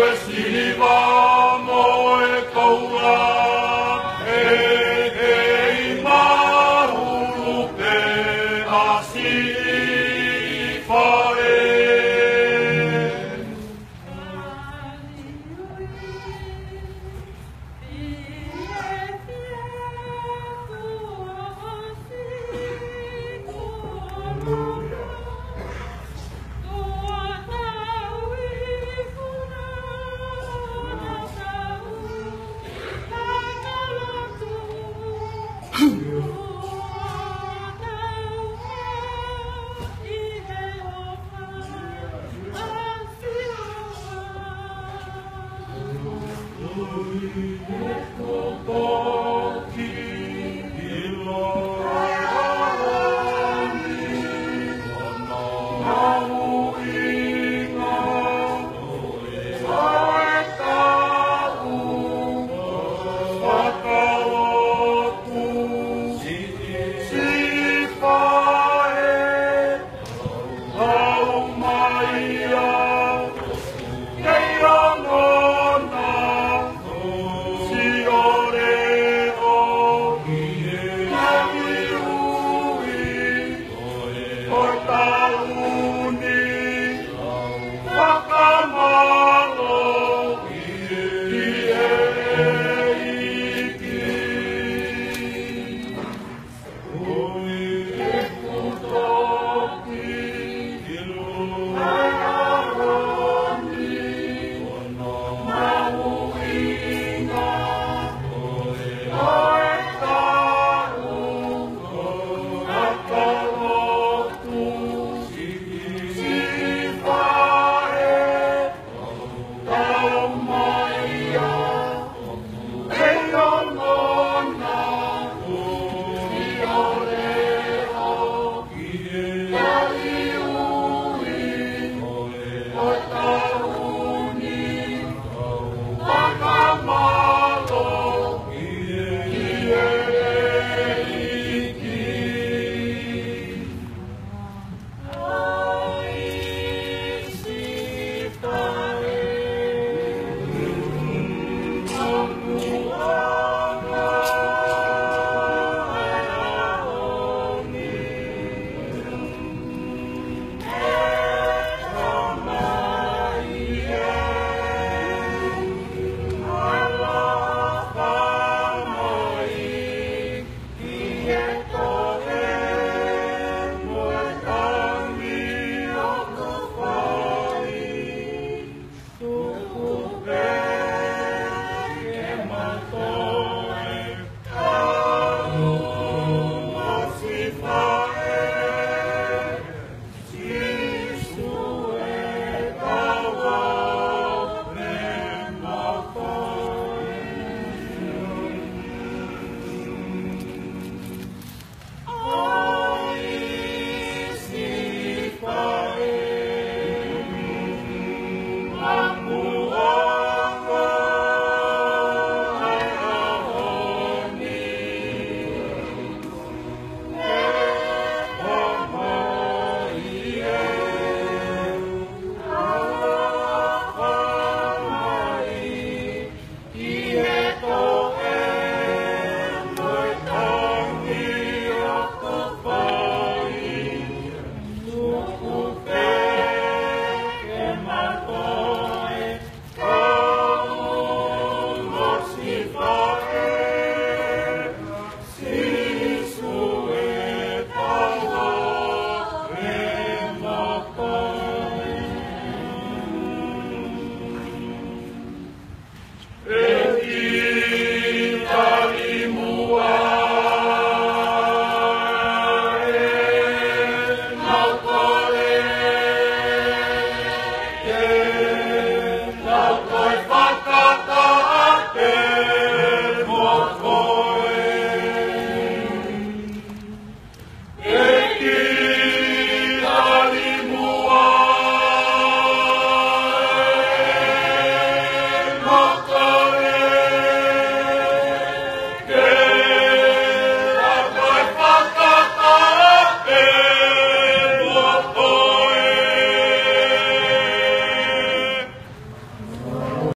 Ecco pochi di loro Pauni, Pauni,